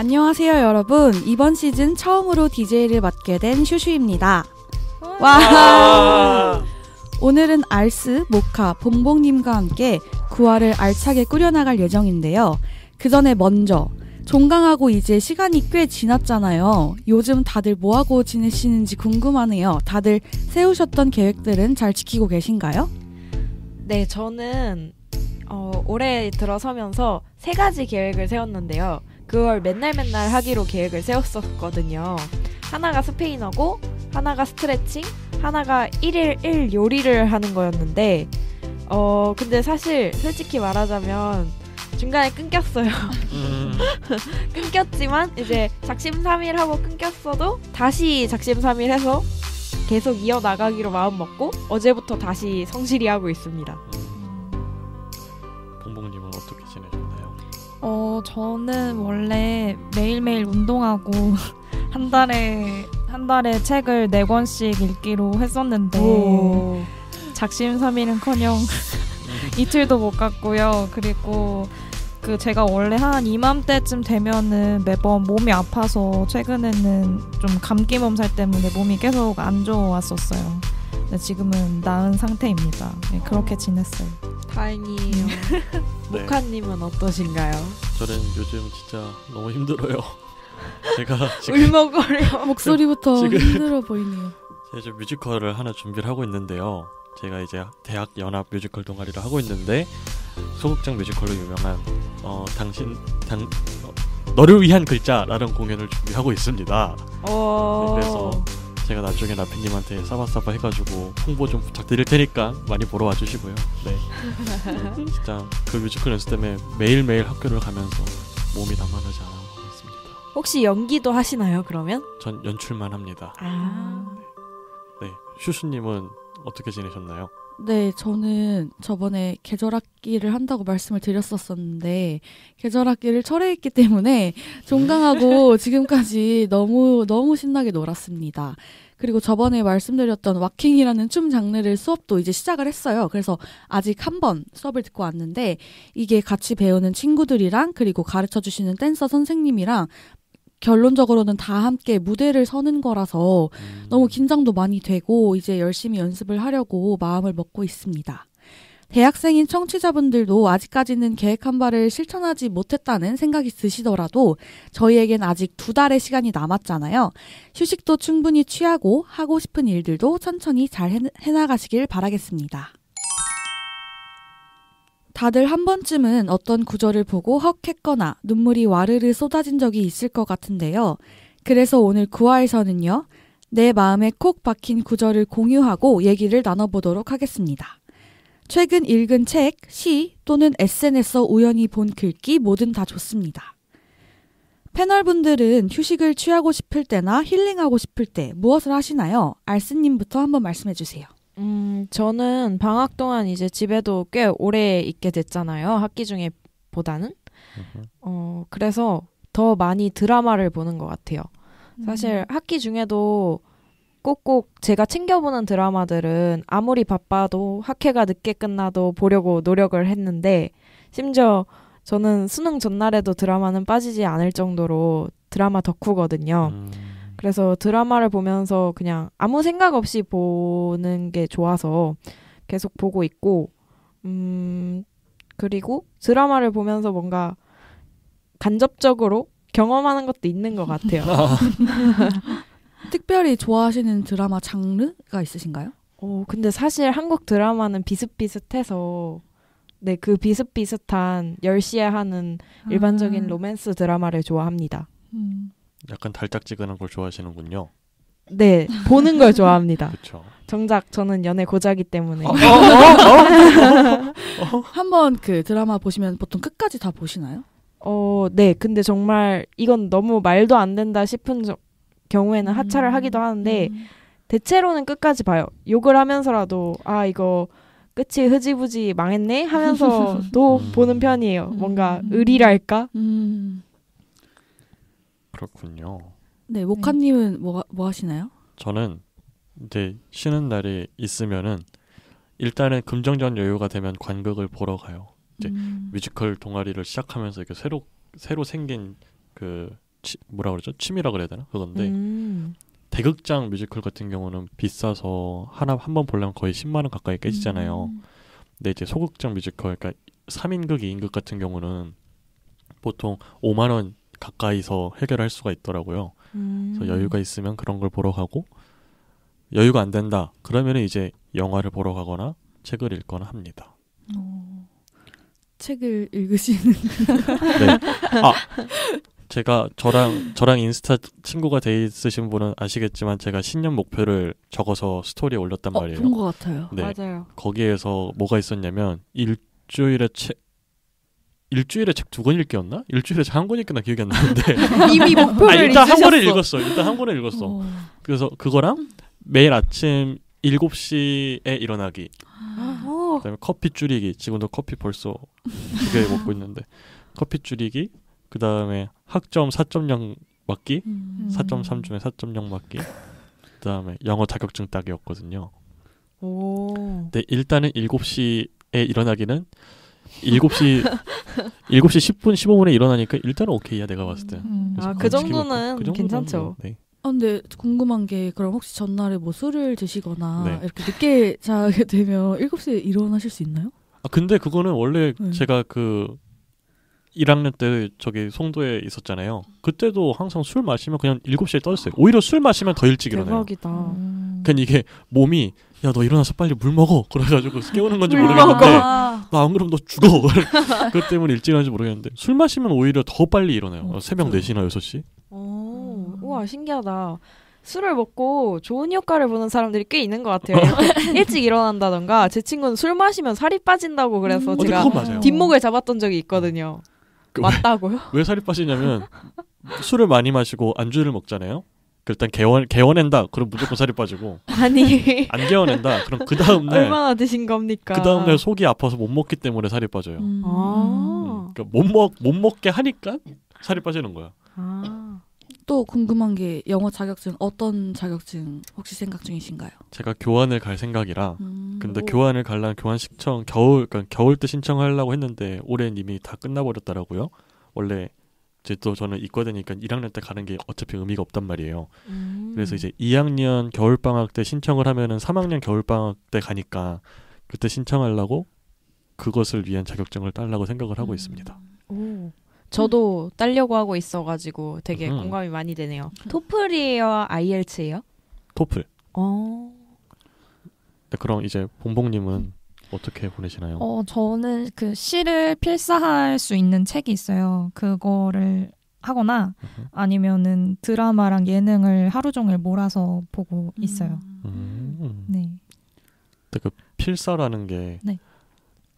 안녕하세요, 여러분. 이번 시즌 처음으로 DJ를 맡게 된 슈슈입니다. 와! 오늘은 알스, 모카, 봉봉님과 함께 구화를 알차게 꾸려나갈 예정인데요. 그 전에 먼저 종강하고 이제 시간이 꽤 지났잖아요. 요즘 다들 뭐하고 지내시는지 궁금하네요. 다들 세우셨던 계획들은 잘 지키고 계신가요? 네, 저는 어, 올해 들어서면서 세 가지 계획을 세웠는데요. 그걸 맨날 맨날 하기로 계획을 세웠었거든요. 하나가 스페인어고, 하나가 스트레칭, 하나가 1일 1 요리를 하는 거였는데, 어, 근데 사실 솔직히 말하자면 중간에 끊겼어요. 음. 끊겼지만 이제 작심삼일 하고 끊겼어도 다시 작심삼일 해서 계속 이어나가기로 마음 먹고 어제부터 다시 성실히 하고 있습니다. 어, 저는 원래 매일매일 운동하고 한 달에 한 달에 책을 네 권씩 읽기로 했었는데 오. 작심삼일은커녕 이틀도 못 갔고요. 그리고 그 제가 원래 한 이맘때쯤 되면은 매번 몸이 아파서 최근에는 좀 감기 몸살 때문에 몸이 계속 안 좋았었어요. 지금은 나은 상태입니다. 네, 그렇게 지냈어요. 다행이에요. 네. 모카님은 어떠신가요? 저는 요즘 진짜 너무 힘들어요. 제가 지금 울먹거려 목소리부터 지금 힘들어 보이네요. 제가 뮤지컬을 하나 준비를 하고 있는데요. 제가 이제 대학 연합 뮤지컬 동아리를 하고 있는데 소극장 뮤지컬로 유명한 어 당신 당 어, 너를 위한 글자라는 공연을 준비하고 있습니다. 어... 네, 그래서 제가 나중에 나피님한테 사바사바 해가지고 홍보 좀 부탁드릴 테니까 많이 보러 와주시고요. 네. 진짜 그 뮤지컬 연습 때문에 매일매일 학교를 가면서 몸이 남아나지 않아고 있습니다. 혹시 연기도 하시나요, 그러면? 전 연출만 합니다. 아. 네. 슈슈님은 어떻게 지내셨나요? 네, 저는 저번에 계절학기를 한다고 말씀을 드렸었었는데 계절학기를 철회했기 때문에 종강하고 지금까지 너무 너무 신나게 놀았습니다. 그리고 저번에 말씀드렸던 와킹이라는 춤 장르를 수업도 이제 시작을 했어요. 그래서 아직 한 번 수업을 듣고 왔는데 이게 같이 배우는 친구들이랑 그리고 가르쳐 주시는 댄서 선생님이랑 결론적으로는 다 함께 무대를 서는 거라서 음. 너무 긴장도 많이 되고 이제 열심히 연습을 하려고 마음을 먹고 있습니다. 대학생인 청취자분들도 아직까지는 계획한 바를 실천하지 못했다는 생각이 드시더라도 저희에겐 아직 두 달의 시간이 남았잖아요. 휴식도 충분히 취하고 하고 싶은 일들도 천천히 잘 해나가시길 바라겠습니다. 다들 한 번쯤은 어떤 구절을 보고 헉 했거나 눈물이 와르르 쏟아진 적이 있을 것 같은데요. 그래서 오늘 구화에서는요, 내 마음에 콕 박힌 구절을 공유하고 얘기를 나눠보도록 하겠습니다. 최근 읽은 책, 시 또는 SNS에서 우연히 본 글귀 뭐든 다 좋습니다. 패널분들은 휴식을 취하고 싶을 때나 힐링하고 싶을 때 무엇을 하시나요? 알스님부터 한번 말씀해 주세요. 음, 저는 방학 동안 이제 집에도 꽤 오래 있게 됐잖아요. 학기 중에 보다는. 어, 그래서 더 많이 드라마를 보는 것 같아요. 사실 음. 학기 중에도 꼭꼭 제가 챙겨보는 드라마들은 아무리 바빠도 학회가 늦게 끝나도 보려고 노력을 했는데 심지어 저는 수능 전날에도 드라마는 빠지지 않을 정도로 드라마 덕후거든요. 음. 그래서 드라마를 보면서 그냥 아무 생각 없이 보는 게 좋아서 계속 보고 있고, 음, 그리고 드라마를 보면서 뭔가 간접적으로 경험하는 것도 있는 것 같아요. 특별히 좋아하시는 드라마 장르가 있으신가요? 어, 근데 사실 한국 드라마는 비슷비슷해서 네, 그 비슷비슷한 10시에 하는 일반적인 아. 로맨스 드라마를 좋아합니다. 음. 약간 달짝지근한 걸 좋아하시는군요. 네, 보는 걸 좋아합니다. 그렇죠. 정작 저는 연애 고자기 때문에. 어, 어, 어, 한번 그 드라마 보시면 보통 끝까지 다 보시나요? 어, 네. 근데 정말 이건 너무 말도 안 된다 싶은 저, 경우에는 하차를 음. 하기도 하는데 음. 대체로는 끝까지 봐요. 욕을 하면서라도 아 이거 끝이 흐지부지 망했네 하면서도 음. 보는 편이에요. 뭔가 음. 의리랄까? 음. 그렇군요. 네, 모카님은 뭐, 뭐 하시나요? 저는 이제 쉬는 날이 있으면은 일단은 금정전 여유가 되면 관극을 보러 가요. 이제 뮤지컬 동아리를 시작하면서 이렇게 새로 새로 생긴 그 치, 뭐라 그러죠? 취미라 그래야 되나? 그건데 음. 대극장 뮤지컬 같은 경우는 비싸서 하나 한 번 보려면 거의 10만 원 가까이 깨지잖아요. 음. 근데 이제 소극장 뮤지컬 그러니까 3인극, 2인극 같은 경우는 보통 5만 원 가까이서 해결할 수가 있더라고요. 음. 그래서 여유가 있으면 그런 걸 보러 가고 여유가 안 된다. 그러면 이제 영화를 보러 가거나 책을 읽거나 합니다. 어, 책을 읽으시는 네. 아, 제가 저랑 저랑 인스타 친구가 돼 있으신 분은 아시겠지만 제가 신년 목표를 적어서 스토리에 올렸단 어, 말이에요. 본것 같아요. 네. 맞아요. 거기에서 뭐가 있었냐면 일주일에 책 일주일에 책 두 권 읽기였나? 일주일에 책한권 읽기나 기억이 안 나는데 이미 아, 목표를 일단 한 권을 잊으셨어. 읽었어. 일단 한 권을 읽었어. 어. 그래서 그거랑 매일 아침 7시에 일어나기. 어. 그다음에 커피 줄이기. 지금도 커피 벌써 두 개 먹고 있는데 커피 줄이기. 그다음에 학점 4.0 맞기. 음. 4.3 중에 4.0 맞기. 그다음에 영어 자격증 따기였거든요. 오. 근데 일단은 7시에 일어나기는 7시 7시 10분 15분에 일어나니까 일단은 오케이야 내가 봤을 때. 음. 아, 그 있고. 정도는 그 정도는 괜찮죠. 뭐, 네. 아, 근데 궁금한 게 그럼 혹시 전날에 뭐 술을 드시거나 네. 이렇게 늦게 자게 되면 7시에 일어나실 수 있나요? 아 근데 그거는 원래 네. 제가 그 1학년 때 저기 송도에 있었잖아요. 그때도 항상 술 마시면 그냥 7시에 떴어요. 오히려 술 마시면 더 일찍 일어나요. 대박이다. 음. 그러니까 이게 몸이 야 너 일어나서 빨리 물 먹어 그래가지고 깨우는 건지 물 모르겠는데 나 안 그러면 너 죽어 그것 때문에 일찍 일어나는지 모르겠는데 술 마시면 오히려 더 빨리 일어나요 어, 새벽 진짜요? 4시나 6시 오, 음. 우와 신기하다. 술을 먹고 좋은 효과를 보는 사람들이 꽤 있는 것 같아요. 일찍 일어난다던가 제 친구는 술 마시면 살이 빠진다고 그래서 음. 어, 제가 뒷목을 잡았던 적이 있거든요. 그 맞다고요? 왜 살이 빠지냐면 술을 많이 마시고 안주를 먹잖아요 그 일단 개원 개원낸다 그럼 무조건 살이 빠지고 아니 안 개원낸다 그럼 그 다음 날 얼마나 드신 겁니까? 그 다음 날 속이 아파서 못 먹기 때문에 살이 빠져요 음. 아. 그러니까 못먹 못 먹게 하니까 살이 빠지는 거야 아. 또 궁금한 게 영어 자격증 어떤 자격증 혹시 생각 중이신가요? 제가 교환을 갈 생각이라 음. 근데 오. 교환을 갈라는 교환 신청 겨울 그러니까 겨울 때 신청하려고 했는데 올해는 이미 다 끝나버렸더라고요. 원래 이제 또 저는 이과되니까 1학년 때 가는 게 어차피 의미가 없단 말이에요. 음. 그래서 이제 2학년 겨울 방학 때 신청을 하면은 3학년 겨울 방학 때 가니까 그때 신청하려고 그것을 위한 자격증을 따려고 생각을 하고 음. 있습니다. 오. 저도 따려고 하고 있어가지고 되게 음. 공감이 많이 되네요. 토플이에요, IELTS예요? 토플. 어. 네, 그럼 이제 봉봉님은 어떻게 보내시나요? 어, 저는 그 시를 필사할 수 있는 책이 있어요. 그거를 하거나. 아니면은 드라마랑 예능을 하루 종일 몰아서 보고 있어요. 음. 네. 근데 그 필사라는 게 네.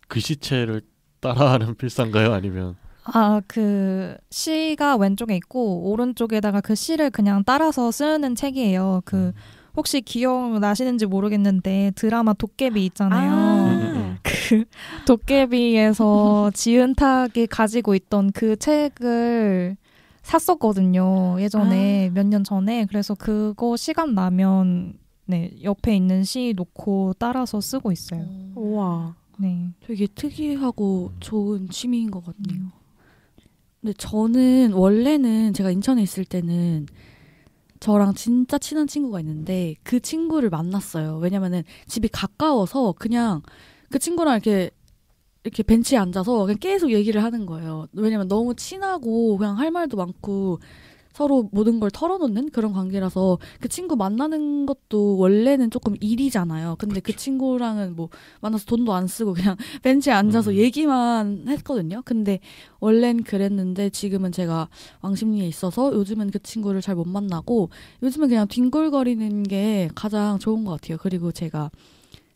글씨체를 따라하는 필사인가요? 아니면 아, 그 시가 왼쪽에 있고 오른쪽에다가 그 시를 그냥 따라서 쓰는 책이에요. 그 혹시 기억나시는지 모르겠는데 드라마 도깨비 있잖아요. 아. 음, 음, 음. 그 도깨비에서 지은탁이 가지고 있던 그 책을 샀었거든요. 예전에 몇년 전에. 그래서 그거 시간 나면 네, 옆에 있는 시 놓고 따라서 쓰고 있어요. 우와. 네. 되게 특이하고 좋은 취미인 것 같네요. 근데 저는 원래는 제가 인천에 있을 때는 저랑 진짜 친한 친구가 있는데 그 친구를 만났어요. 왜냐면은 집이 가까워서 그냥 그 친구랑 이렇게 이렇게 벤치에 앉아서 그냥 계속 얘기를 하는 거예요. 왜냐면 너무 친하고 그냥 할 말도 많고 서로 모든 걸 털어놓는 그런 관계라서 그 친구 만나는 것도 원래는 조금 일이잖아요. 근데 그 친구랑은 뭐 만나서 돈도 안 쓰고 그냥 벤치에 앉아서 음. 얘기만 했거든요. 근데 원래는 그랬는데 지금은 제가 왕십리에 있어서 요즘은 그 친구를 잘 못 만나고 요즘은 그냥 뒹굴거리는 게 가장 좋은 것 같아요. 그리고 제가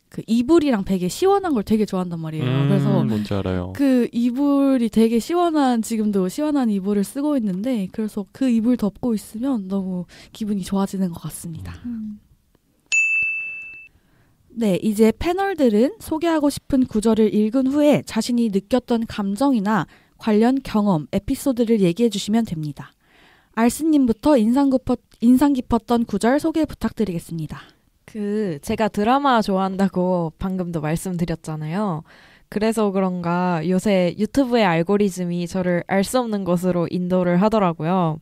그 이불이랑 베개 시원한 걸 되게 좋아한단 말이에요. 음, 그래서 뭔지 알아요. 그 이불이 되게 시원한 지금도 시원한 이불을 쓰고 있는데 그래서 그 이불 덮고 있으면 너무 기분이 좋아지는 것 같습니다. 음. 네, 이제 패널들은 소개하고 싶은 구절을 읽은 후에 자신이 느꼈던 감정이나 관련 경험, 에피소드를 얘기해 주시면 됩니다. 알스님부터 인상, 깊었, 인상 깊었던 구절 소개 부탁드리겠습니다. 그 제가 드라마 좋아한다고 방금도 말씀드렸잖아요. 그래서 그런가 요새 유튜브의 알고리즘이 저를 알 수 없는 곳으로 인도를 하더라고요.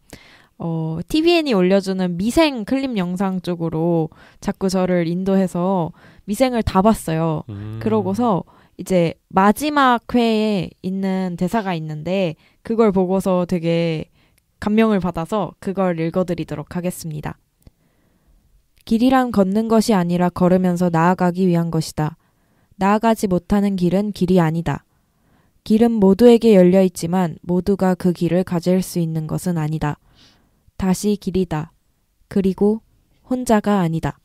어, TVN이 올려주는 미생 클립 영상 쪽으로 자꾸 저를 인도해서 미생을 다 봤어요. 음. 그러고서 이제 마지막 회에 있는 대사가 있는데 그걸 보고서 되게 감명을 받아서 그걸 읽어드리도록 하겠습니다. 길이란 걷는 것이 아니라 걸으면서 나아가기 위한 것이다. 나아가지 못하는 길은 길이 아니다. 길은 모두에게 열려 있지만 모두가 그 길을 가질 수 있는 것은 아니다. 다시 길이다. 그리고 혼자가 아니다.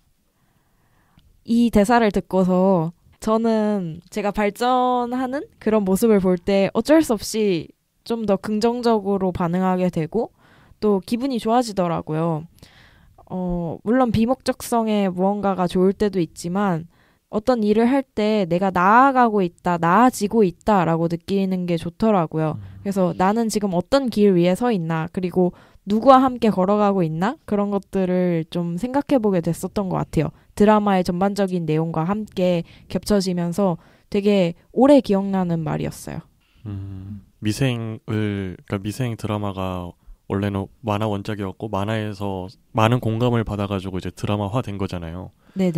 이 대사를 듣고서 저는 제가 발전하는 그런 모습을 볼 때 어쩔 수 없이 좀 더 긍정적으로 반응하게 되고 또 기분이 좋아지더라고요. 어, 물론 비목적성의 무언가가 좋을 때도 있지만 어떤 일을 할 때 내가 나아가고 있다, 나아지고 있다라고 느끼는 게 좋더라고요. 음. 그래서 나는 지금 어떤 길 위에 서 있나, 그리고 누구와 함께 걸어가고 있나? 그런 것들을 좀 생각해 보게 됐었던 것 같아요. 드라마의 전반적인 내용과 함께 겹쳐지면서 되게 오래 기억나는 말이었어요. 음, 미생을 그러니까 미생 드라마가 원래는 만화 원작이었고 만화에서 많은 공감을 받아가지고 이제 드라마화 된 거잖아요. 네네.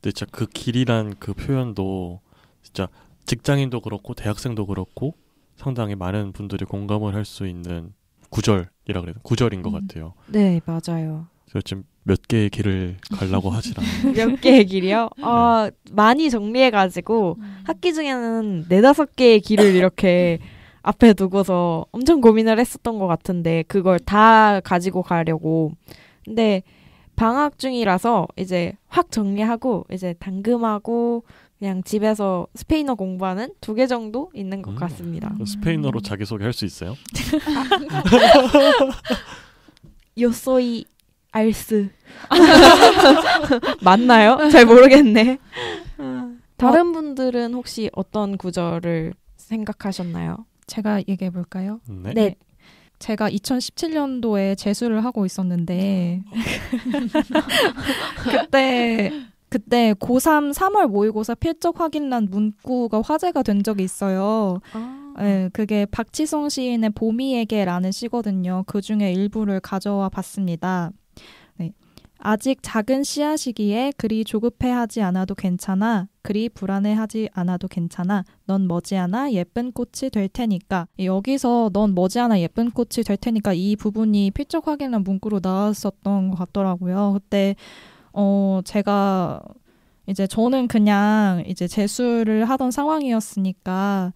근데 진짜 그 길이란 그 표현도 진짜 직장인도 그렇고 대학생도 그렇고 상당히 많은 분들이 공감을 할 수 있는 구절이라 되나? 구절인 것 음. 같아요. 네, 맞아요. 그래서 지금 몇 개의 길을 가려고 않아요. 몇 개의 길이요? 아, 많이 정리해가지고 학기 중에는 네다섯 개의 길을 이렇게 앞에 두고서 엄청 고민을 했었던 것 같은데 그걸 다 가지고 가려고 근데 방학 중이라서 이제 확 정리하고 이제 당금하고 그냥 집에서 스페인어 공부하는 두 개 정도 있는 것 음. 같습니다. 스페인어로 자기소개 할 수 있어요? 요소이 알스 맞나요? 잘 모르겠네. 다른 분들은 혹시 어떤 구절을 생각하셨나요? 제가 얘기해 볼까요? 네. 네. 제가 2017년도에 재수를 하고 있었는데 그때 그때 고3 3월 모의고사 필적 확인란 문구가 화제가 된 적이 있어요. 예, 그게 박지성 시인의 봄이에게라는 시거든요. 그 중에 일부를 가져와 봤습니다. 네. 아직 작은 씨앗이기에 그리 조급해하지 않아도 괜찮아. 그리 불안해하지 않아도 괜찮아. 넌 머지않아 예쁜 꽃이 될 테니까. 여기서 넌 머지않아 예쁜 꽃이 될 테니까 이 부분이 필적 확인한 문구로 나왔었던 것 같더라고요. 그때 어 제가 이제 저는 그냥 이제 재수를 하던 상황이었으니까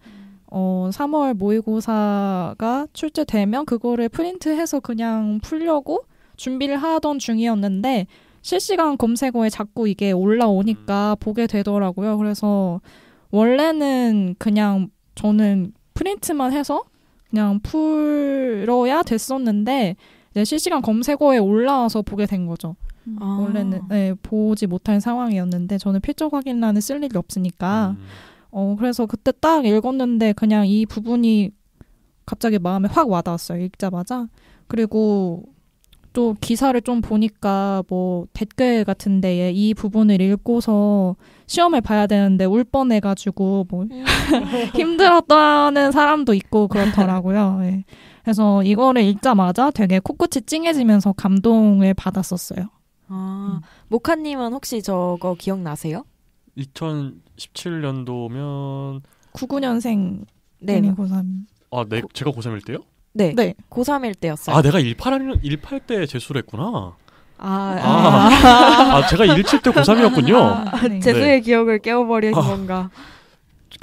어 3월 모의고사가 출제되면 그거를 프린트해서 그냥 풀려고 준비를 하던 중이었는데 실시간 검색어에 자꾸 이게 올라오니까 보게 되더라고요. 그래서 원래는 그냥 저는 프린트만 해서 그냥 풀어야 됐었는데 이제 실시간 검색어에 올라와서 보게 된 거죠. 아. 원래는 네, 보지 못한 상황이었는데 저는 필적 확인란을 쓸 일이 없으니까 음. 어 그래서 그때 딱 읽었는데 그냥 이 부분이 갑자기 마음에 확 와닿았어요 읽자마자 그리고 또 기사를 좀 보니까 뭐 댓글 같은 데에 이 부분을 읽고서 시험을 봐야 되는데 울 뻔해가지고 뭐 힘들었다는 사람도 있고 그렇더라고요. 예. 그래서 이거를 읽자마자 되게 코끝이 찡해지면서 감동을 받았었어요. 아, 모카님은 혹시 저거 기억나세요? 2017년도면 99년생 네, 고3. 아, 내, 제가 고3일 때요? 네, 네. 고3일 때였어요. 아, 내가 18, 18 때 재수를 했구나. 아, 아. 아, 제가 17때 고3이었군요. 아, 네. 재수의 기억을 깨워버리는 아. 건가?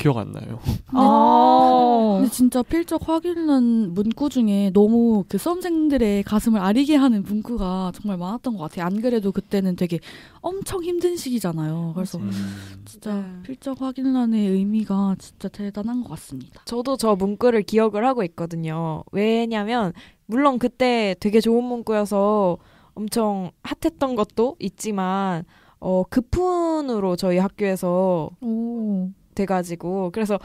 기억 안 나요. 아. 근데 진짜 필적 확인란 문구 중에 너무 그 수험생들의 가슴을 아리게 하는 문구가 정말 많았던 것 같아요. 안 그래도 그때는 되게 엄청 힘든 시기잖아요. 그래서 음. 진짜 네. 필적 확인란의 의미가 진짜 대단한 것 같습니다. 저도 저 문구를 기억을 하고 있거든요. 왜냐면 물론 그때 되게 좋은 문구여서 엄청 핫했던 것도 있지만 어 급훈으로 저희 학교에서 오. 돼가지고 그래서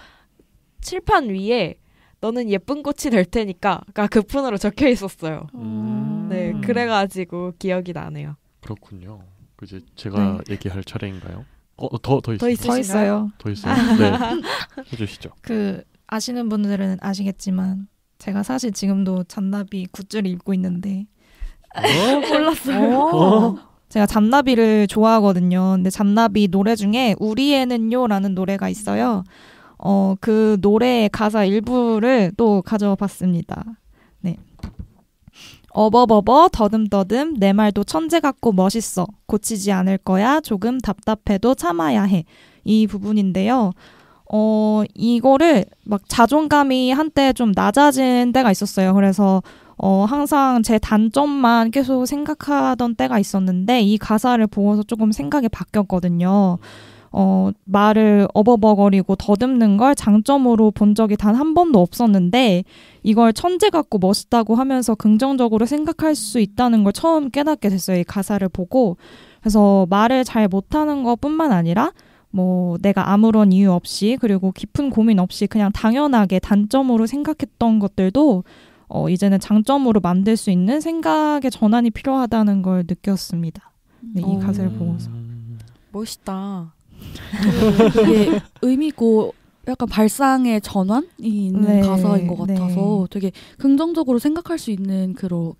칠판 위에 너는 예쁜 꽃이 될 테니까가 급훈으로 적혀 있었어요. 음. 네, 그래가지고 기억이 나네요. 그렇군요. 그지 제가 얘기할 차례인가요? 어, 더, 더, 더 있어요. 있어요. 더 있어요. 네. 해주시죠. 그 아시는 분들은 아시겠지만 제가 사실 지금도 잔나비 굿즈를 입고 있는데 몰랐어요. 어. 제가 잔나비를 좋아하거든요. 근데 잔나비 노래 중에 우리애는요라는 노래가 있어요. 어, 그 노래의 가사 일부를 또 가져와 봤습니다. 네. 어버버버 더듬더듬 내 말도 천재 같고 멋있어 고치지 않을 거야 조금 답답해도 참아야 해 이 부분인데요. 어 이거를 막 자존감이 한때 좀 낮아진 때가 있었어요. 그래서 어 항상 제 단점만 계속 생각하던 때가 있었는데 이 가사를 보고서 조금 생각이 바뀌었거든요. 어, 말을 어버버거리고 더듬는 걸 장점으로 본 적이 단 한 번도 없었는데 이걸 천재 같고 멋있다고 하면서 긍정적으로 생각할 수 있다는 걸 처음 깨닫게 됐어요. 이 가사를 보고. 그래서 말을 잘 못하는 것 뿐만 아니라 뭐 내가 아무런 이유 없이 그리고 깊은 고민 없이 그냥 당연하게 단점으로 생각했던 것들도 어, 이제는 장점으로 만들 수 있는 생각의 전환이 필요하다는 걸 느꼈습니다. 네, 이 오. 가사를 보고서. 음, 멋있다. 되게 의미고 약간 발상의 전환이 있는 네, 가사인 것 네. 같아서 되게 긍정적으로 생각할 수 있는 그런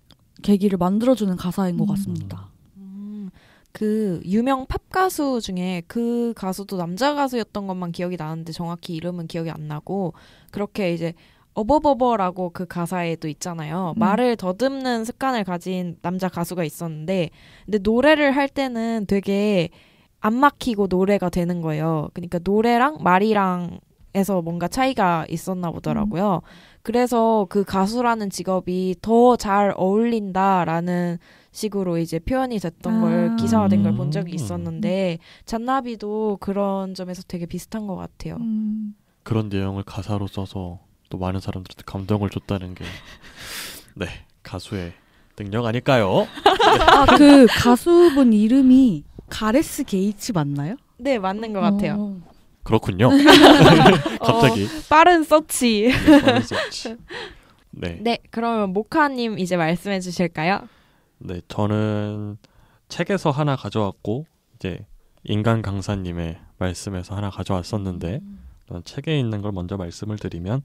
계기를 만들어주는 가사인 것 음. 같습니다. 음, 그 유명 팝 가수 중에 그 가수도 남자 가수였던 것만 기억이 나는데 정확히 이름은 기억이 안 나고 그렇게 이제 어버버버라고 그 가사에 도 있잖아요. 음. 말을 더듬는 습관을 가진 남자 가수가 있었는데 근데 노래를 할 때는 되게 안 막히고 노래가 되는 거예요. 그러니까 노래랑 말이랑 에서 뭔가 차이가 있었나 보더라고요. 그래서 그 가수라는 직업이 더 잘 어울린다라는 식으로 이제 표현이 됐던 걸 아. 기사화된 걸 본 적이 음. 있었는데 잔나비도 그런 점에서 되게 비슷한 것 같아요. 음. 그런 내용을 가사로 써서 또 많은 사람들한테 감동을 줬다는 게 네, 가수의 능력 아닐까요? 아, 그 가수분 이름이 가레스 게이츠 맞나요? 네, 맞는 것 같아요. 어. 그렇군요. 갑자기 어, 빠른 서치. 네, 빠른 서치. 네. 네, 그러면 모카님 이제 말씀해 주실까요? 네, 저는 책에서 하나 가져왔고 이제 인간 강사님의 말씀에서 하나 가져왔었는데 난 책에 있는 걸 먼저 말씀을 드리면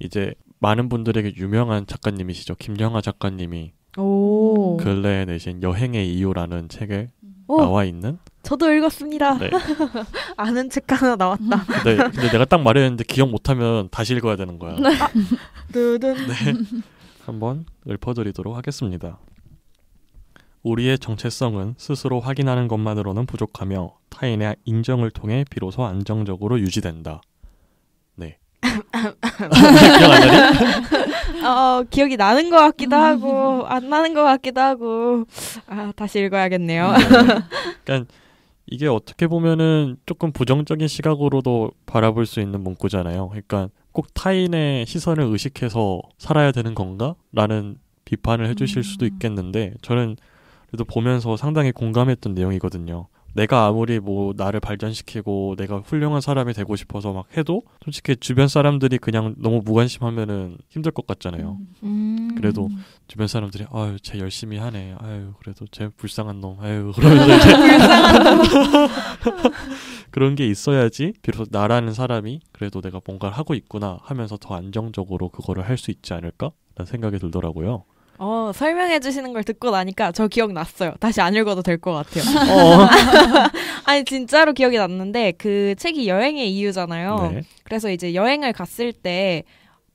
이제 많은 분들에게 유명한 작가님이시죠 김영하 작가님이 오. 근래에 내신 여행의 이유라는 책에 오, 나와 있는 저도 읽었습니다. 네. 아는 책 하나 나왔다. 네, 근데 내가 딱 말했는데 기억 못하면 다시 읽어야 되는 거야. 두둔. 네. 한번 읊어드리도록 하겠습니다. 우리의 정체성은 스스로 확인하는 것만으로는 부족하며 타인의 인정을 통해 비로소 안정적으로 유지된다. 네. 기억? 어, 기억이 나는 것 같기도 하고 안 나는 것 같기도 하고 아 다시 읽어야겠네요. 그러니까 이게 어떻게 보면은 조금 부정적인 시각으로도 바라볼 수 있는 문구잖아요. 그러니까 꼭 타인의 시선을 의식해서 살아야 되는 건가? 라는 비판을 해주실 수도 있겠는데 저는 그래도 보면서 상당히 공감했던 내용이거든요. 내가 아무리 뭐 나를 발전시키고 내가 훌륭한 사람이 되고 싶어서 막 해도 솔직히 주변 사람들이 그냥 너무 무관심하면은 힘들 것 같잖아요. 음. 그래도 주변 사람들이 아유 쟤 열심히 하네 아유 그래도 쟤 불쌍한 놈 아유 그러면서 이제 그런 게 있어야지 비로소 나라는 사람이 그래도 내가 뭔가를 하고 있구나 하면서 더 안정적으로 그거를 할 수 있지 않을까라는 생각이 들더라고요. 어 설명해 주시는 걸 듣고 나니까 저 기억 났어요. 다시 안 읽어도 될 것 같아요. 어. 아니 진짜로 기억이 났는데 그 책이 여행의 이유잖아요. 네. 그래서 이제 여행을 갔을 때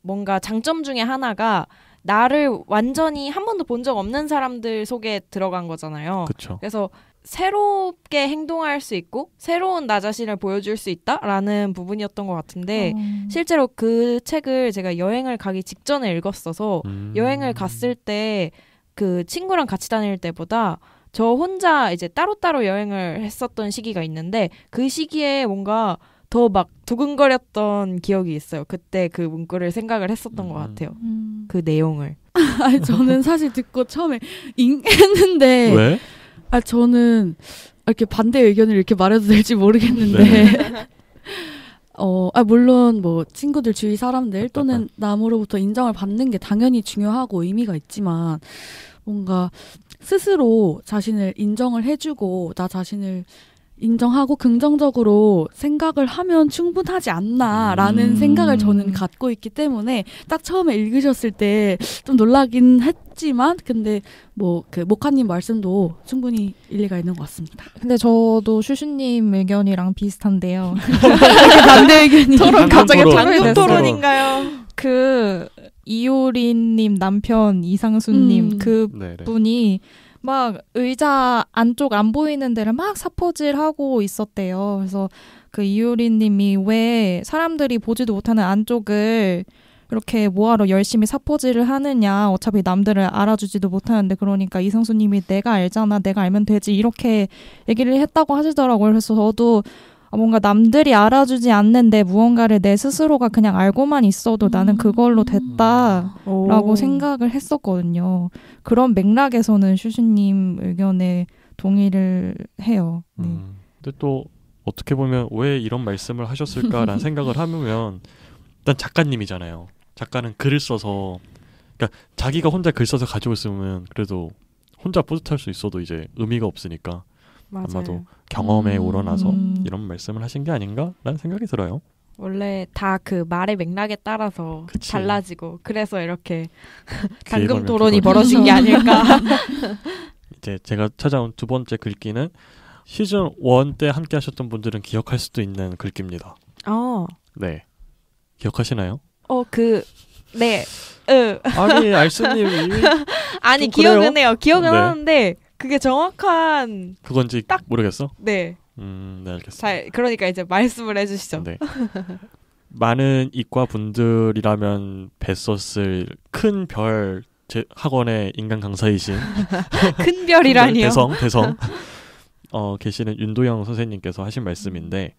뭔가 장점 중에 하나가 나를 완전히 한 번도 본 적 없는 사람들 속에 들어간 거잖아요. 그렇죠. 그래서 새롭게 행동할 수 있고 새로운 나 자신을 보여줄 수 있다라는 부분이었던 것 같은데 어. 실제로 그 책을 제가 여행을 가기 직전에 읽었어서 음. 여행을 갔을 때 그 친구랑 같이 다닐 때보다 저 혼자 이제 따로따로 여행을 했었던 시기가 있는데 그 시기에 뭔가 더 막 두근거렸던 기억이 있어요. 그때 그 문구를 생각을 했었던 것 음. 같아요. 음. 그 내용을. 아니 저는 사실 듣고 처음에 잉 했는데 왜? 아 저는 이렇게 반대 의견을 이렇게 말해도 될지 모르겠는데 네. 어, 아, 물론 뭐 친구들 주위 사람들 또는 남으로부터 인정을 받는 게 당연히 중요하고 의미가 있지만 뭔가 스스로 자신을 인정을 해주고 나 자신을 인정하고 긍정적으로 생각을 하면 충분하지 않나라는 음. 생각을 저는 갖고 있기 때문에 딱 처음에 읽으셨을 때 좀 놀라긴 했지만 근데 뭐그 모카님 말씀도 충분히 일리가 있는 것 같습니다. 근데 저도 슈슈님 의견이랑 비슷한데요. 반대 의견이 토론 갑자기 됐어요. 토론인가요? 그 이효리님 남편 이상수님 음. 그 네네. 막 의자 안쪽 안 보이는 데를 막 사포질하고 있었대요. 그래서 그 이효리님이 왜 사람들이 보지도 못하는 안쪽을 이렇게 뭐하러 열심히 사포질을 하느냐. 어차피 남들을 알아주지도 못하는데 그러니까 이상수님이 내가 알잖아. 내가 알면 되지. 이렇게 얘기를 했다고 하시더라고요. 그래서 저도 아, 뭔가 남들이 알아주지 않는데 무언가를 내 스스로가 그냥 알고만 있어도 나는 그걸로 됐다. 라고 생각을 했었거든요. 그런 맥락에서는 슈슈님 의견에 동의를 해요. 네. 음, 근데 또 어떻게 보면 왜 이런 말씀을 하셨을까라는 생각을 하면 일단 작가님이잖아요. 작가는 글을 써서 그러니까 자기가 혼자 글 써서 가지고 있으면 그래도 혼자 뿌듯할 수 있어도 이제 의미가 없으니까 맞아요. 아마도 경험에 음. 우러나서 음. 이런 말씀을 하신 게 아닌가라는 생각이 들어요. 원래 다 그 말의 맥락에 따라서 그치. 달라지고 그래서 이렇게 당금 토론이. 벌어진 게 아닐까. 이제 제가 찾아온 두 번째 글귀는 시즌 1 때 함께 하셨던 분들은 기억할 수도 있는 글귀입니다. 어, 네. 기억하시나요? 어, 그, 네, 으. 아니, 알스님 아니 좀 그래요? 기억은 해요. 기억은 네. 하는데 그게 정확한 그건지 딱- 모르겠어. 네, 음, 네 알겠습니다. 잘 그러니까 이제 말씀을 해주시죠. 네. 많은 이과 분들이라면 뵀었을 큰 별 학원의 인간 강사이신 큰 별이라니요. 대성 대성 어 계시는 윤도영 선생님께서 하신 말씀인데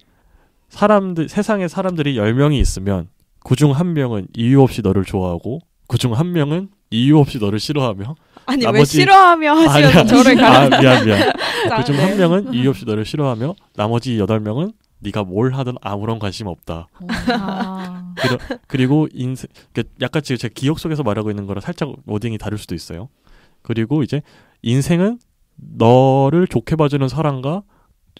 사람들 세상에 사람들이 10명이 있으면 그중 한 명은 이유 없이 너를 좋아하고 그중 한 명은 이유 없이 너를 싫어하며 아니 왜 나머지- 싫어하며 하시면서 아니야. 저를 가. 아 미안 미안 자, 그중 네. 한 명은 이유 없이 너를 싫어하며 나머지 여덟 명은 네가 뭘 하든 아무런 관심 없다. 아. 그리고 인생 그러니까 약간 지금 제 기억 속에서 말하고 있는 거랑 살짝 워딩이 다를 수도 있어요. 그리고 이제 인생은 너를 좋게 봐주는 사람과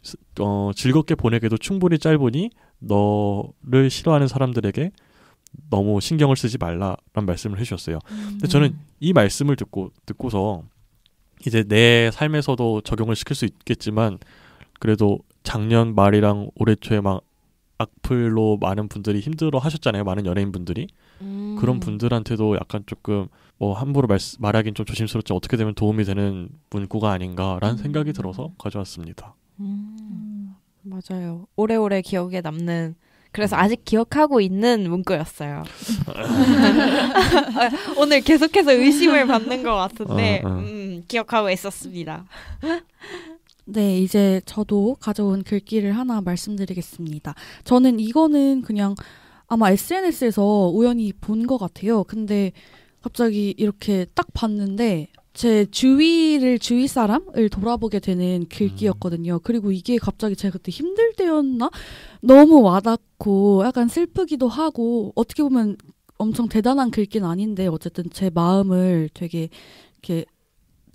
스- 어, 즐겁게 보내기도 충분히 짧으니 너를 싫어하는 사람들에게 너무 신경을 쓰지 말라라는 말씀을 해주셨어요. 근데 저는 이 말씀을 듣고 듣고서 이제 내 삶에서도 적용을 시킬 수 있겠지만 그래도 작년 말이랑 올해 초에 막 악플로 많은 분들이 힘들어 하셨잖아요. 많은 연예인 분들이 음. 그런 분들한테도 약간 조금 뭐 함부로 말, 말하긴 좀 조심스럽지 어떻게 되면 도움이 되는 문구가 아닌가라는 생각이 들어서 가져왔습니다. 음, 맞아요. 오래오래 기억에 남는. 그래서 아직 기억하고 있는 문구였어요. 오늘 계속해서 의심을 받는 것 같은데 어, 어. 음, 기억하고 있었습니다. 네, 이제 저도 가져온 글귀를 하나 말씀드리겠습니다. 저는 이거는 그냥 아마 SNS에서 우연히 본 것 같아요. 근데 갑자기 이렇게 딱 봤는데 제 주위를 주위 사람을 돌아보게 되는 글귀였거든요. 그리고 이게 갑자기 제가 그때 힘들 때였나 너무 와닿고 약간 슬프기도 하고 어떻게 보면 엄청 대단한 글귀는 아닌데 어쨌든 제 마음을 되게 이렇게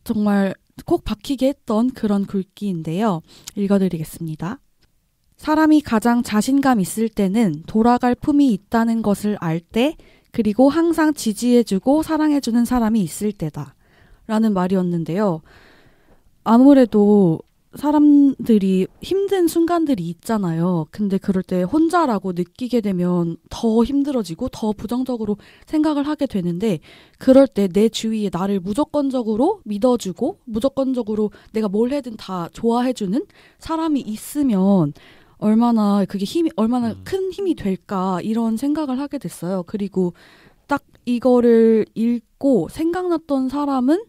정말 꼭 박히게 했던 그런 글귀인데요. 읽어드리겠습니다. 사람이 가장 자신감 있을 때는 돌아갈 품이 있다는 것을 알 때, 그리고 항상 지지해주고 사랑해주는 사람이 있을 때다. 라는 말이었는데요. 아무래도 사람들이 힘든 순간들이 있잖아요. 근데 그럴 때 혼자라고 느끼게 되면 더 힘들어지고 더 부정적으로 생각을 하게 되는데 그럴 때 내 주위에 나를 무조건적으로 믿어주고 무조건적으로 내가 뭘 해든 다 좋아해주는 사람이 있으면 얼마나 그게 힘이 얼마나 음. 큰 힘이 될까 이런 생각을 하게 됐어요. 그리고 딱 이거를 읽 고 생각났던 사람은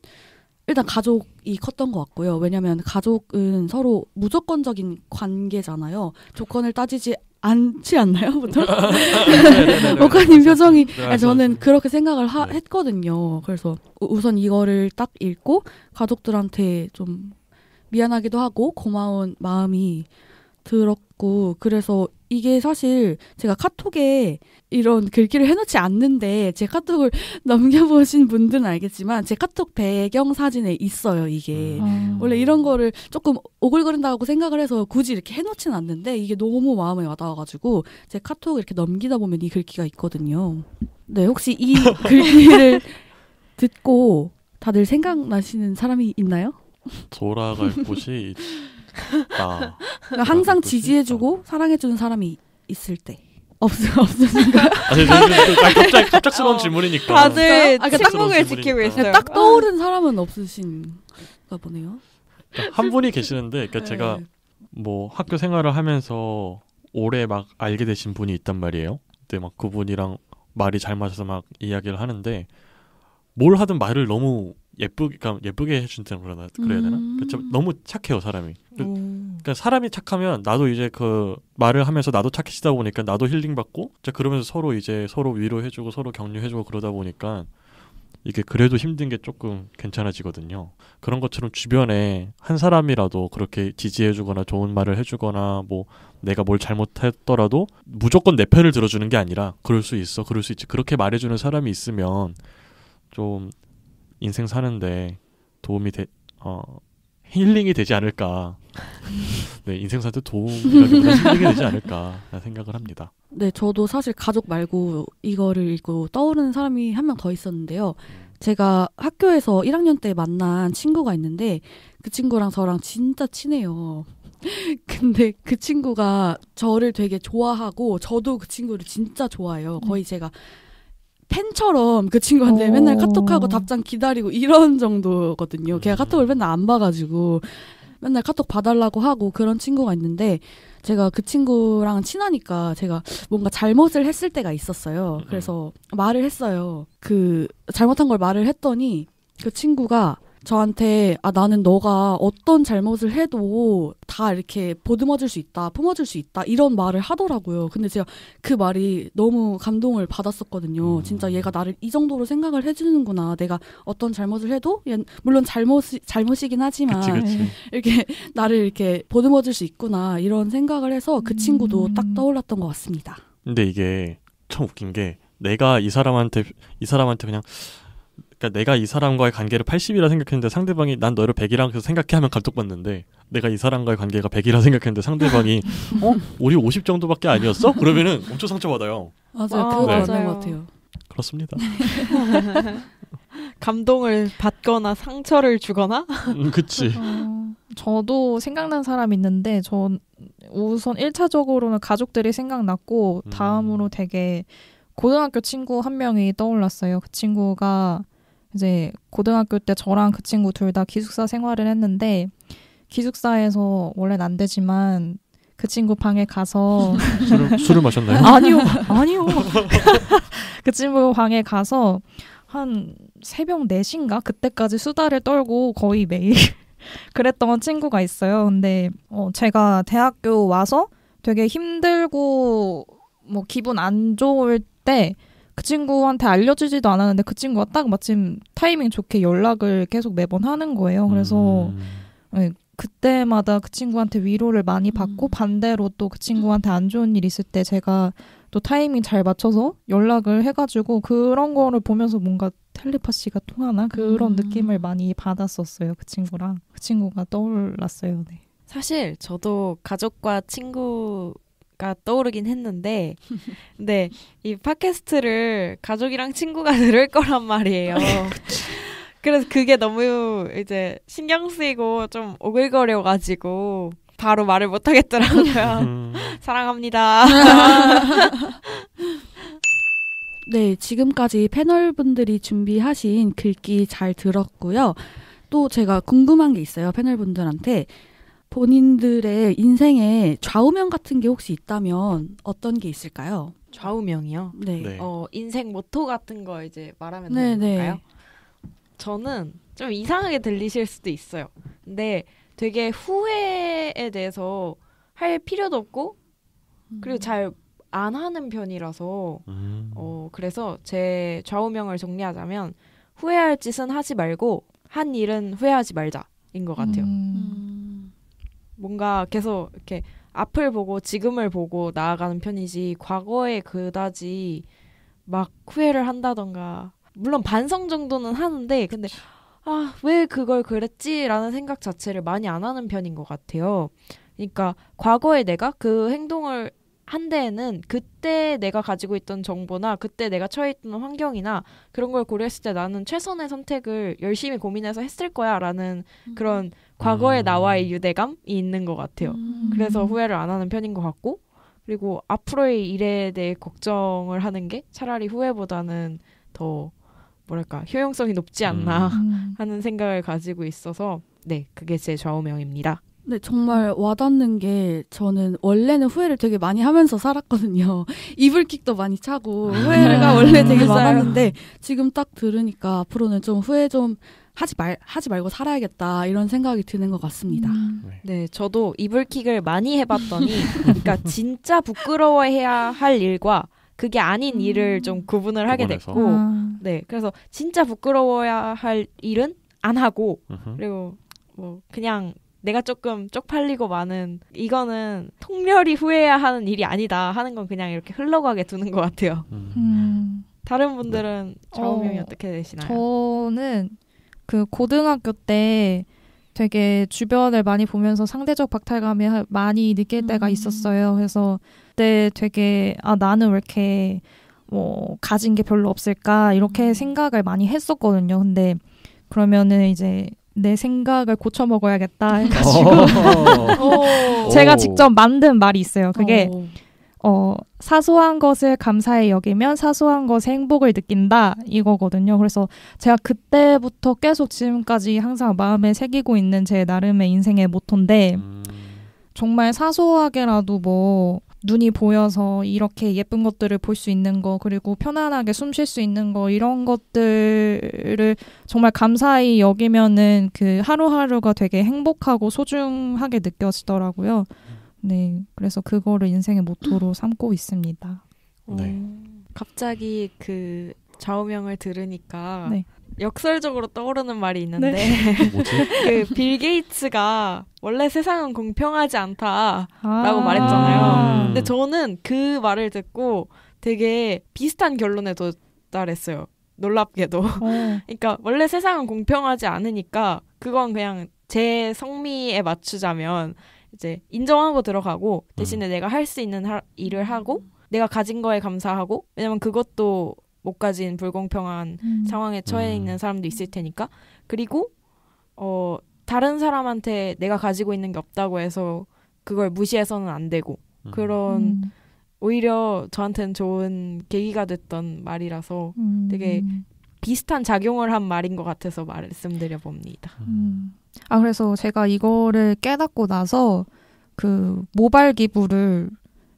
일단 가족이 컸던 것 같고요. 왜냐하면 가족은 서로 무조건적인 관계잖아요. 조건을 따지지 않지 않나요, 보통? 목사님 표정이 네, 아니, 저는 그렇게 생각을 하, 네. 했거든요. 그래서 우- 우선 이거를 딱 읽고 가족들한테 좀 미안하기도 하고 고마운 마음이 들었고 그래서 이게 사실 제가 카톡에 이런 글귀를 해놓지 않는데 제 카톡을 넘겨보신 분들은 알겠지만 제 카톡 배경 사진에 있어요 이게 어. 원래 이런 거를 조금 오글거린다고 생각을 해서 굳이 이렇게 해놓지는 않는데 이게 너무 마음에 와닿아가지고 제 카톡을 이렇게 넘기다 보면 이 글귀가 있거든요. 네 혹시 이 글귀를 듣고 다들 생각나시는 사람이 있나요? 돌아갈 곳이 있다. 그러니까 항상 지지해주고 사랑해주는 사람이 있을 때 없 없으신가요? 아니, 갑작 갑작스러운 어, 질문이니까. 다들 아, 그러니까 침묵을 지키고 네, 있어요. 딱 떠오른 사람은 없으신가 보네요. 그러니까 한 분이 계시는데, 그러니까 제가 네. 뭐 학교 생활을 하면서 오래 막 알게 되신 분이 있단 말이에요. 근데 막 그분이랑 말이 잘 맞아서 막 이야기를 하는데 뭘 하든 말을 너무 예쁘게 그러니까 예쁘게 해준다는 그러나 그래야 되나? 음. 그쵸? 너무 착해요 사람이. 그- 음. 그러니까 사람이 착하면 나도 이제 그 말을 하면서 나도 착해지다 보니까 나도 힐링 받고 자 그러면서 서로 이제 서로 위로해주고 서로 격려해주고 그러다 보니까 이게 그래도 힘든 게 조금 괜찮아지거든요. 그런 것처럼 주변에 한 사람이라도 그렇게 지지해주거나 좋은 말을 해주거나 뭐 내가 뭘 잘못했더라도 무조건 내 편을 들어주는 게 아니라 그럴 수 있어, 그럴 수 있지 그렇게 말해주는 사람이 있으면 좀 인생 사는데 도움이 돼, 어 힐링이 되지 않을까. 네, 인생 사는데 도움이라기보다 힐링이 되지 않을까 생각을 합니다. 네, 저도 사실 가족 말고 이거를 읽고 떠오르는 사람이 한 명 더 있었는데요. 제가 학교에서 1학년 때 만난 친구가 있는데 그 친구랑 저랑 진짜 친해요. 근데 그 친구가 저를 되게 좋아하고 저도 그 친구를 진짜 좋아해요. 거의 제가 팬처럼 그 친구한테 오. 맨날 카톡하고 답장 기다리고 이런 정도거든요. 걔가 카톡을 맨날 안 봐가지고 맨날 카톡 봐달라고 하고 그런 친구가 있는데 제가 그 친구랑 친하니까 제가 뭔가 잘못을 했을 때가 있었어요. 그래서 말을 했어요. 그 잘못한 걸 말을 했더니 그 친구가 저한테 아 나는 너가 어떤 잘못을 해도 다 이렇게 보듬어줄 수 있다, 품어줄 수 있다 이런 말을 하더라고요. 근데 제가 그 말이 너무 감동을 받았었거든요. 음. 진짜 얘가 나를 이 정도로 생각을 해주는구나. 내가 어떤 잘못을 해도 얘- 물론 잘못 잘못이긴 하지만 그치 그치. 이렇게 나를 이렇게 보듬어줄 수 있구나 이런 생각을 해서 그 친구도 음. 딱 떠올랐던 것 같습니다. 근데 이게 참 웃긴 게 내가 이 사람한테 이 사람한테 그냥 그러니까 내가 이 사람과의 관계를 80이라 생각했는데 상대방이 난 너를 100이라 생각해 하면 감동받는데 내가 이 사람과의 관계가 100이라 생각했는데 상대방이 어 우리 50 정도밖에 아니었어? 그러면은 엄청 상처받아요. 맞아요. 아, 그거 네. 맞는. 것 같아요. 그렇습니다. 감동을 받거나 상처를 주거나 음, 그치. 어, 저도 생각난 사람이 있는데 전 우선 1차적으로는 가족들이 생각났고 음. 다음으로 되게 고등학교 친구 한 명이 떠올랐어요. 그 친구가 이제 고등학교 때 저랑 그 친구 둘 다 기숙사 생활을 했는데 기숙사에서 원래는 안 되지만 그 친구 방에 가서 술을, 술을 마셨나요? 아니요, 아니요. 그 친구 방에 가서 한 새벽 4시인가? 그때까지 수다를 떨고 거의 매일 그랬던 친구가 있어요. 근데 어, 제가 대학교 와서 되게 힘들고 뭐 기분 안 좋을 때 그 친구한테 알려주지도 않았는데 그 친구가 딱 마침 타이밍 좋게 연락을 계속 매번 하는 거예요. 그래서 음, 네, 그때마다 그 친구한테 위로를 많이 받고 음. 반대로 또 그 친구한테 안 좋은 일 있을 때 제가 또 타이밍 잘 맞춰서 연락을 해가지고 그런 거를 보면서 뭔가 텔레파시가 통하나 그런 음. 느낌을 많이 받았었어요 그 친구랑 그 친구가 떠올랐어요. 네. 사실 저도 가족과 친구 가 떠오르긴 했는데 근데 이 팟캐스트를 가족이랑 친구가 들을 거란 말이에요. 그래서 그게 너무 이제 신경 쓰이고 좀 오글거려가지고 바로 말을 못 하겠더라고요. 음, 사랑합니다. 네, 지금까지 패널분들이 준비하신 글귀 잘 들었고요. 또 제가 궁금한 게 있어요. 패널분들한테 본인들의 인생에 좌우명 같은 게 혹시 있다면 어떤 게 있을까요? 좌우명이요. 네. 네. 어 인생 모토 같은 거 이제 말하면 네, 되는 네. 건가요? 저는 좀 이상하게 들리실 수도 있어요. 근데 되게 후회에 대해서 할 필요도 없고 그리고 잘 안 하는 편이라서 음. 어 그래서 제 좌우명을 정리하자면 후회할 짓은 하지 말고 한 일은 후회하지 말자인 것 같아요. 음. 음. 뭔가 계속 이렇게 앞을 보고 지금을 보고 나아가는 편이지 과거에 그다지 막 후회를 한다던가 물론 반성 정도는 하는데 근데 아 왜 그걸 그랬지라는 생각 자체를 많이 안 하는 편인 것 같아요. 그러니까 과거에 내가 그 행동을 한 데에는 그때 내가 가지고 있던 정보나 그때 내가 처해 있던 환경이나 그런 걸 고려했을 때 나는 최선의 선택을 열심히 고민해서 했을 거야라는 그런 과거의 음. 나와의 유대감이 있는 것 같아요. 음. 그래서 후회를 안 하는 편인 것 같고 그리고 앞으로의 일에 대해 걱정을 하는 게 차라리 후회보다는 더 뭐랄까 효용성이 높지 않나 음. 하는 생각을 가지고 있어서 네 그게 제 좌우명입니다. 네, 정말 와닿는 게 저는 원래는 후회를 되게 많이 하면서 살았거든요. 이불킥도 많이 차고 후회가 원래 되게. 많았는데 지금 딱 들으니까 앞으로는 좀 후회 좀 하지 말 하지 말고 살아야겠다 이런 생각이 드는 것 같습니다. 음. 네 저도 이불킥을 많이 해봤더니 그러니까 진짜 부끄러워해야 할 일과 그게 아닌 일을 좀 구분을 하게 구분해서. 됐고 아. 네 그래서 진짜 부끄러워야 할 일은 안 하고. 그리고 뭐 그냥 내가 조금 쪽팔리고 많은 이거는 통렬히 후회해야 하는 일이 아니다 하는 건 그냥 이렇게 흘러가게 두는 것 같아요. 음. 음. 다른 분들은 좌우명이 어, 어, 떻게 되시나요? 저는 그 고등학교 때 되게 주변을 많이 보면서 상대적 박탈감이 하- 많이 느낄 때가 음. 있었어요. 그래서 그때 되게 아 나는 왜 이렇게 뭐 가진 게 별로 없을까 이렇게 생각을 많이 했었거든요. 근데 그러면은 이제 내 생각을 고쳐 먹어야겠다 해가지고 오. 제가 오. 직접 만든 말이 있어요. 그게 어. 어, 사소한 것을 감사히 여기면 사소한 것에 행복을 느낀다 이거거든요. 그래서 제가 그때부터 계속 지금까지 항상 마음에 새기고 있는 제 나름의 인생의 모토인데 음. 정말 사소하게라도 뭐 눈이 보여서 이렇게 예쁜 것들을 볼 수 있는 거 그리고 편안하게 숨 쉴 수 있는 거 이런 것들을 정말 감사히 여기면은 그 하루하루가 되게 행복하고 소중하게 느껴지더라고요. 네, 그래서 그거를 인생의 모토로 삼고 있습니다. 오. 네. 갑자기 그 좌우명을 들으니까 네. 역설적으로 떠오르는 말이 있는데 뭐지? 그빌 게이츠가 원래 세상은 공평하지 않다. 라고 말했잖아요. 음. 근데 저는 그 말을 듣고 되게 비슷한 결론에 도달했어요. 놀랍게도. 어, 그러니까 원래 세상은 공평하지 않으니까 그건 그냥 제 성미에 맞추자면 이제 인정하고 들어가고 대신에 내가 할 수 있는 하- 일을 하고 내가 가진 거에 감사하고 왜냐면 그것도 못 가진 불공평한 음. 상황에 처해 음. 있는 사람도 있을 테니까 그리고 어 다른 사람한테 내가 가지고 있는 게 없다고 해서 그걸 무시해서는 안 되고 음. 그런 음. 오히려 저한테는 좋은 계기가 됐던 말이라서 음. 되게 비슷한 작용을 한 말인 것 같아서 말씀드려 봅니다. 음. 아 그래서 제가 이거를 깨닫고 나서 그 모발 기부를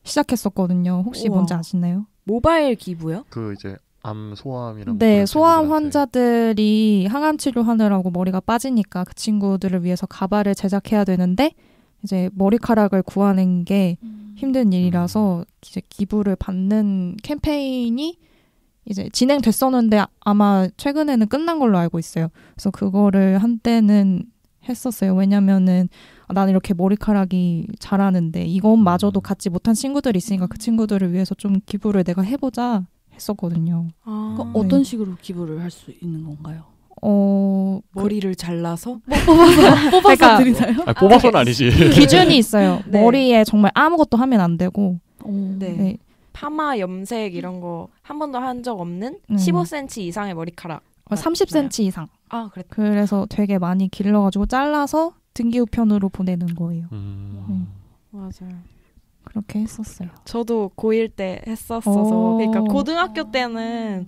시작했었거든요. 혹시 우와. 뭔지 아시나요? 모바일 기부요? 그 이제 암 소암이랑 네, 소아암 친구들한테 환자들이 항암 치료하느라고 머리가 빠지니까 그 친구들을 위해서 가발을 제작해야 되는데 이제 머리카락을 구하는 게 힘든 일이라서 이제 기부를 받는 캠페인이 이제 진행됐었는데 아마 최근에는 끝난 걸로 알고 있어요. 그래서 그거를 한때는 했었어요. 왜냐면은 아, 나는 이렇게 머리카락이 자라는데 이것마저도 음. 갖지 못한 친구들이 있으니까 그 친구들을 위해서 좀 기부를 내가 해보자 했었거든요. 아, 그 어떤 식으로 기부를 할 수 있는 건가요? 어, 머리를 잘라서 뽑아서 그러니까- 드리나요? 아, 뽑아서는 아니지. 기준이 있어요. 네. 머리에 정말 아무것도 하면 안 되고. 네. 네. 파마, 염색 이런 거 한 번도 한 적 없는 음. 15cm 이상의 머리카락. 어, 30cm 이상. 아, 그랬. 그래서 되게 많이 길러가지고 잘라서 등기 우편으로 보내는 거예요. 음. 맞아요. 그렇게 했었어요. 저도 고1 때 했었어서 오. 그러니까 고등학교 때는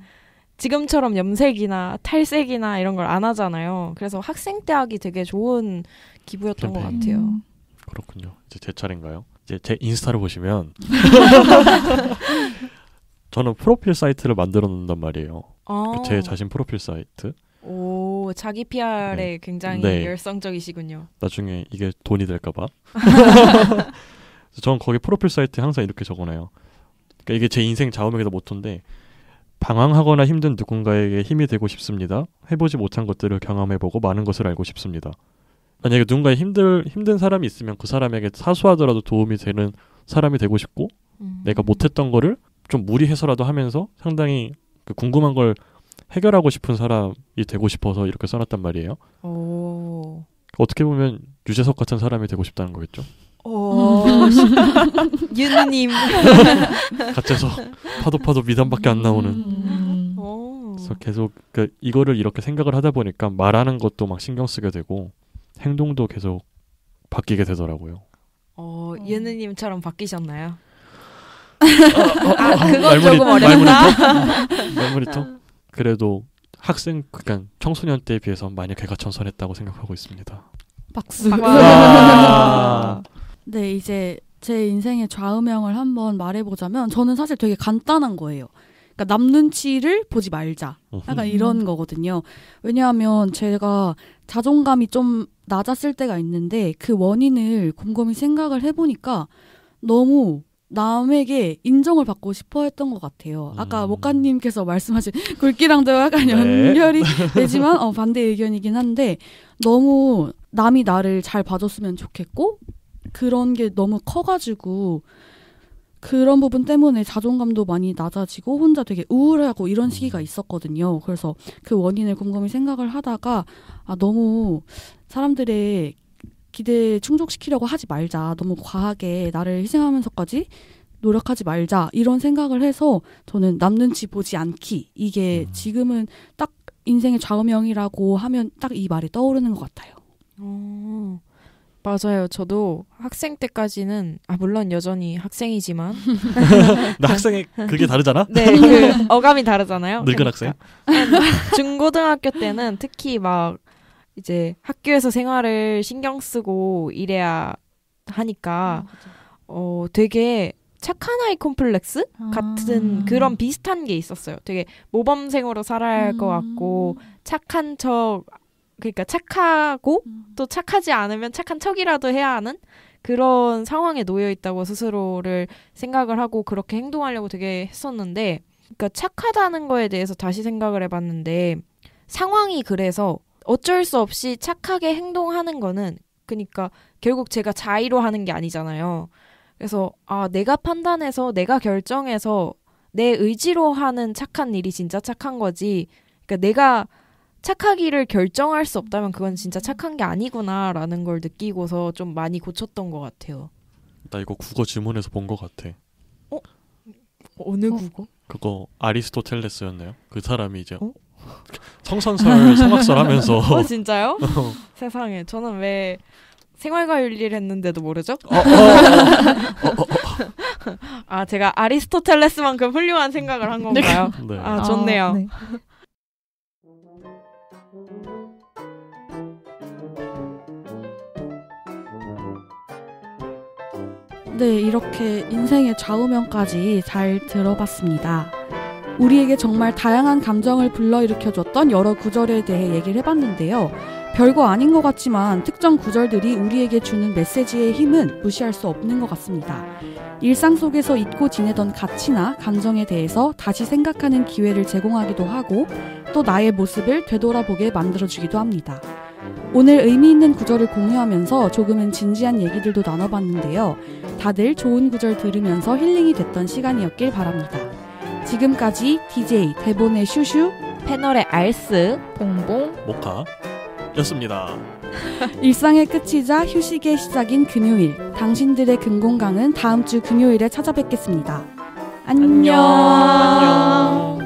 지금처럼 염색이나 탈색이나 이런 걸 안 하잖아요. 그래서 학생 때 하기 되게 좋은 기부였던 것 캠페인. 같아요. 음. 그렇군요. 이제 제 차례인가요? 이제 제 인스타를 보시면 저는 프로필 사이트를 만들어 놓는단 말이에요. 아. 그제 자신 프로필 사이트. 오, 자기 PR에 굉장히 네. 열성적이시군요. 나중에 이게 돈이 될까봐. 저는 거기 프로필 사이트에 항상 이렇게 적어놔요. 그러니까 이게 제 인생 좌우명이다 모토인데 방황하거나 힘든 누군가에게 힘이 되고 싶습니다. 해보지 못한 것들을 경험해보고 많은 것을 알고 싶습니다. 만약에 누군가의 힘들 힘든 사람이 있으면 그 사람에게 사소하더라도 도움이 되는 사람이 되고 싶고 음. 내가 못했던 거를 좀 무리해서라도 하면서 상당히 그 궁금한 걸 해결하고 싶은 사람이 되고 싶어서 이렇게 써놨단 말이에요. 오. 어떻게 보면 유재석 같은 사람이 되고 싶다는 거겠죠. 오. 윤우님. 갇혀서 파도 파도 미담밖에 안 나오는. 음. 오. 그래서 계속 그 이거를 이렇게 생각을 하다 보니까 말하는 것도 막 신경 쓰게 되고 행동도 계속 바뀌게 되더라고요. 어, 윤우님처럼 바뀌셨나요? 아, 아, 그건 말문이- 조금 어렵다. 그래도 학생 그러니까 청소년 때에 비해서 많이 개가천선했다고 생각하고 있습니다. 박수. 와. 네, 이제 제 인생의 좌우명을 한번 말해보자면 저는 사실 되게 간단한 거예요. 그러니까 남 눈치를 보지 말자. 약간 음. 이런 거거든요. 왜냐하면 제가 자존감이 좀 낮았을 때가 있는데 그 원인을 곰곰이 생각을 해보니까 너무 남에게 인정을 받고 싶어 했던 것 같아요. 아까 음. 목가님께서 말씀하신 굵기랑도 약간 네. 연결이 되지만 어, 반대 의견이긴 한데 너무 남이 나를 잘 봐줬으면 좋겠고 그런 게 너무 커가지고 그런 부분 때문에 자존감도 많이 낮아지고 혼자 되게 우울하고 이런 시기가 있었거든요. 그래서 그 원인을 곰곰이 생각을 하다가 아 너무 사람들의 기대에 충족시키려고 하지 말자. 너무 과하게 나를 희생하면서까지 노력하지 말자. 이런 생각을 해서 저는 남 눈치 보지 않기. 이게 음. 지금은 딱 인생의 좌우명이라고 하면 딱 이 말이 떠오르는 것 같아요. 어, 맞아요. 저도 학생 때까지는 아 물론 여전히 학생이지만 나 학생의 그게 다르잖아. 네, 그 어감이 다르잖아요. 늙은 그러니까 학생. 중고등학교 때는 특히 막 이제 학교에서 생활을 신경 쓰고 이래야 하니까 어 되게 착한 아이 콤플렉스 같은 아. 그런 비슷한 게 있었어요. 되게 모범생으로 살아야 할것 같고 착한 척 그러니까 착하고 음. 또 착하지 않으면 착한 척이라도 해야 하는 그런 상황에 놓여 있다고 스스로를 생각을 하고 그렇게 행동하려고 되게 했었는데 그러니까 착하다는 거에 대해서 다시 생각을 해봤는데 상황이 그래서 어쩔 수 없이 착하게 행동하는 거는 그러니까 결국 제가 자의로 하는 게 아니잖아요. 그래서 아 내가 판단해서 내가 결정해서 내 의지로 하는 착한 일이 진짜 착한 거지. 그러니까 내가 착하기를 결정할 수 없다면 그건 진짜 착한 게 아니구나라는 걸 느끼고서 좀 많이 고쳤던 것 같아요. 나 이거 국어 지문에서 본 것 같아. 어느 국어? 그거 아리스토텔레스였나요? 그 사람이 이제 어? 성선설 성악설 하면서 어 진짜요? 세상에 저는 왜 생활과 윤리를 했는데도 모르죠? 어, 어, 아 제가 아리스토텔레스만큼 훌륭한 생각을 한 건가요? 네. 아 좋네요. 네. 네, 이렇게 인생의 좌우명까지 잘 들어봤습니다. 우리에게 정말 다양한 감정을 불러일으켜줬던 여러 구절에 대해 얘기를 해봤는데요. 별거 아닌 것 같지만 특정 구절들이 우리에게 주는 메시지의 힘은 무시할 수 없는 것 같습니다. 일상 속에서 잊고 지내던 가치나 감정에 대해서 다시 생각하는 기회를 제공하기도 하고 또 나의 모습을 되돌아보게 만들어주기도 합니다. 오늘 의미 있는 구절을 공유하면서 조금은 진지한 얘기들도 나눠봤는데요. 다들 좋은 구절 들으면서 힐링이 됐던 시간이었길 바랍니다. 지금까지 DJ 대본의 슈슈 패널의 알스 봉봉 모카였습니다. 일상의 끝이자 휴식의 시작인 금요일 당신들의 금공강은 다음 주 금요일에 찾아뵙겠습니다. 안녕. 안녕.